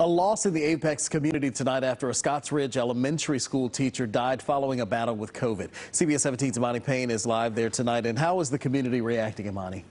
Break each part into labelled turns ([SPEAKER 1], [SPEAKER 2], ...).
[SPEAKER 1] A loss in the Apex community tonight after a Scotts Ridge elementary school teacher died following a battle with COVID. CBS 17's Imani Payne is live there tonight. And how is the community reacting, Imani?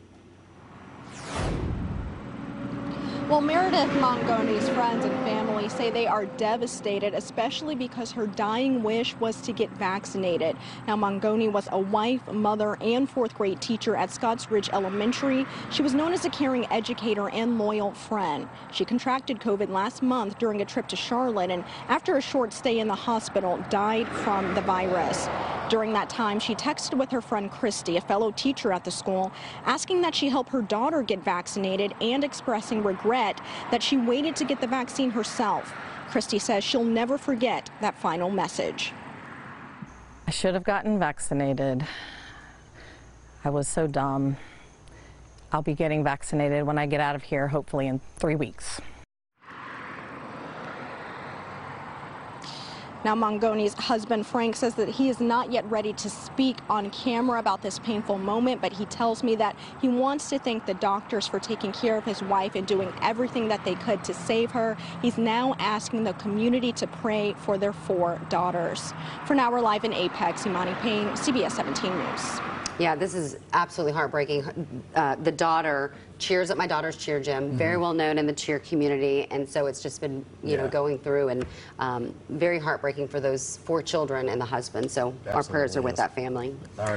[SPEAKER 2] Well, Meredith Mangoni's friends and family say they are devastated, especially because her dying wish was to get vaccinated. Now, Mangoni was a wife, mother, and fourth grade teacher at Scotts Ridge Elementary. She was known as a caring educator and loyal friend. She contracted COVID last month during a trip to Charlotte and after a short stay in the hospital, died from the virus. During that time, she texted with her friend Christy, a fellow teacher at the school, asking that she help her daughter get vaccinated and expressing regret that she waited to get the vaccine herself. Christy says she'll never forget that final message.
[SPEAKER 3] I should have gotten vaccinated. I was so dumb. I'll be getting vaccinated when I get out of here, hopefully in three weeks.
[SPEAKER 2] Now, Mangoni's husband, Frank, says that he is not yet ready to speak on camera about this painful moment, but he tells me that he wants to thank the doctors for taking care of his wife and doing everything that they could to save her. He's now asking the community to pray for their four daughters. For now, we're live in Apex. Imani Payne, CBS 17 News.
[SPEAKER 4] Yeah, this is absolutely heartbreaking. Uh, the daughter cheers at my daughter's cheer gym, mm -hmm. very well known in the cheer community, and so it's just been, you yeah. know, going through and um, very heartbreaking for those four children and the husband. So Absolutely, our prayers are with that family. All right.